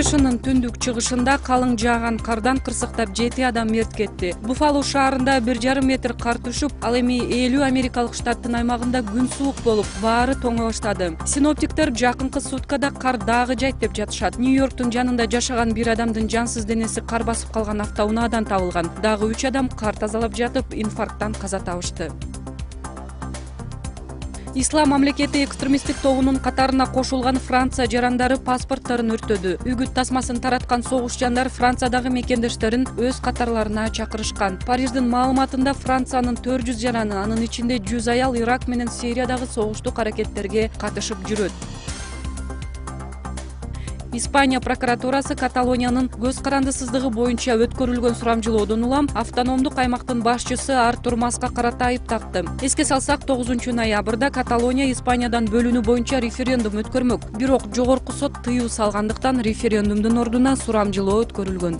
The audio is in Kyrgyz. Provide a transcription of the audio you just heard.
акшнын түндүк чыгышында калың жааган кардан кырсыктап жети адам мерт кетти. Буфало шаарында бир жарым метр кар түшүп ал эми элүү америкалык штаттын аймагында күн суук болуп баары тоңо баштады. Синоптиктер жакынкы суткада кар дагы жайт деп жатышат. Нью йорктун жанында жашаган бир адамдын жансыз денеси кар басып калган автоунаадан табылган. Дагы үч адам кар тазалап жатып инфаркттан каза табышты ислам мамлекети экстремисттик тобунун катарына кошулган франция жарандары паспортторун өрттөдү. Үгүт тасмасын тараткан согушчандар франциядагы мекендештерин өз катарларына чакырышкан. Париждин маалыматында франциянын төрт жүз жараны анын ичинде жүз аял ирак менен сириядагы согуштук аракеттерге катышып жүрөт испания прокуратурасы каталониянын көз карандысыздыгы боюнча өткөрүлгөн сурамжылоодон улам автономдук аймактын башчысы артур маска карата айып такты эске салсак тогузунчу ноябрда каталония испаниядан бөлүнүү боюнча референдум өткөрмөк. Бирок жогорку сот тыюу салгандыктан референдумдун ордуна сурамжылоо өткөрүлгөн